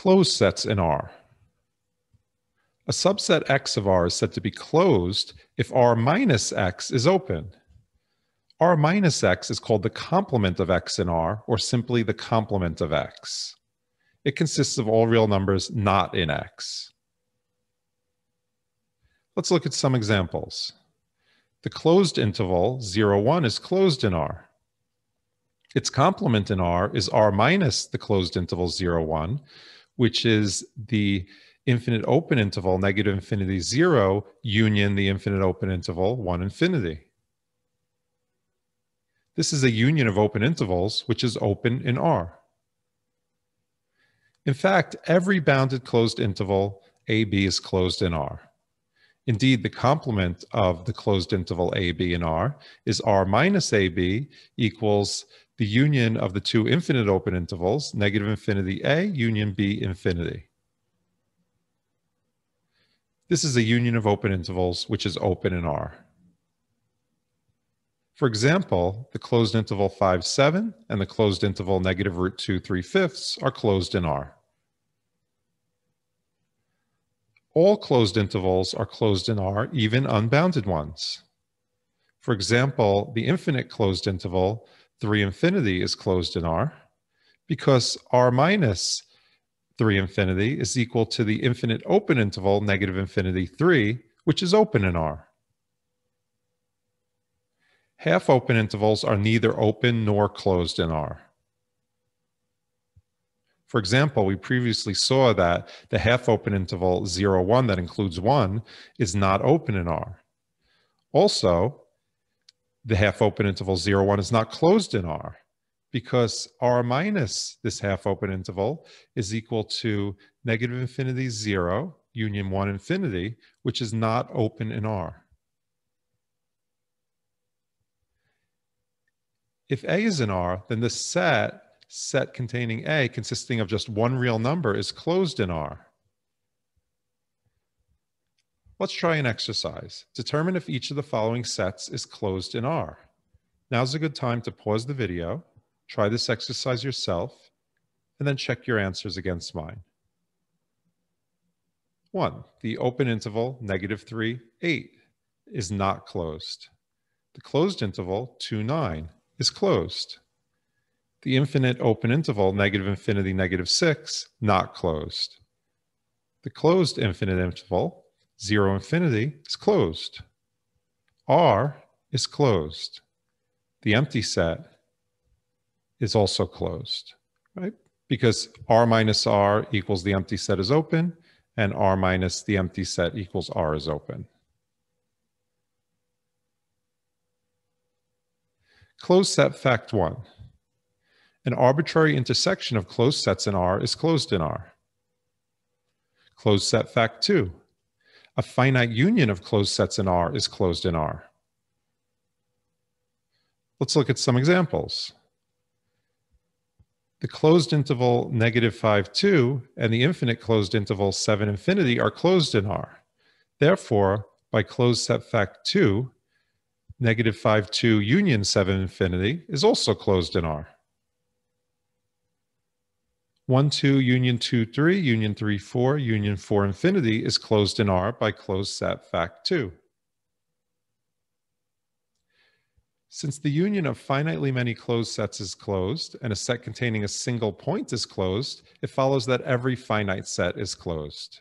Closed sets in R. A subset X of R is said to be closed if R minus X is open. R minus X is called the complement of X in R, or simply the complement of X. It consists of all real numbers not in X. Let's look at some examples. The closed interval 0, 1 is closed in R. Its complement in R is R minus the closed interval 0, 1, which is the infinite open interval negative infinity 0 union the infinite open interval 1 infinity. This is a union of open intervals, which is open in R. In fact, every bounded closed interval AB is closed in R. Indeed, the complement of the closed interval AB in R is R minus AB equals the union of the two infinite open intervals, negative infinity A union B infinity. This is a union of open intervals, which is open in R. For example, the closed interval 5, 7 and the closed interval negative root 2, 3 fifths are closed in R. All closed intervals are closed in R, even unbounded ones. For example, the infinite closed interval 3 infinity is closed in R because R minus 3 infinity is equal to the infinite open interval negative infinity 3, which is open in R. Half open intervals are neither open nor closed in R. For example, we previously saw that the half open interval 0, 1 that includes 1 is not open in R. Also, the half open interval 0, 1 is not closed in R because R minus this half open interval is equal to negative infinity 0 union 1 infinity, which is not open in R. If A is in R, then the set, set containing A consisting of just one real number is closed in R. Let's try an exercise. Determine if each of the following sets is closed in R. Now's a good time to pause the video, try this exercise yourself, and then check your answers against mine. 1. The open interval, negative 3, 8, is not closed. The closed interval, 2, 9, is closed. The infinite open interval, negative infinity, negative 6, not closed. The closed infinite interval, 0 infinity is closed. R is closed. The empty set is also closed, right? Because R minus R equals the empty set is open, and R minus the empty set equals R is open. Closed set fact one. An arbitrary intersection of closed sets in R is closed in R. Closed set fact two a finite union of closed sets in R is closed in R. Let's look at some examples. The closed interval negative 5, 2 and the infinite closed interval 7 infinity are closed in R. Therefore, by closed set fact 2, negative 5, 2 union 7 infinity is also closed in R. 1, 2, union 2, 3, union 3, 4, union 4, infinity is closed in R by closed set fact 2. Since the union of finitely many closed sets is closed and a set containing a single point is closed, it follows that every finite set is closed.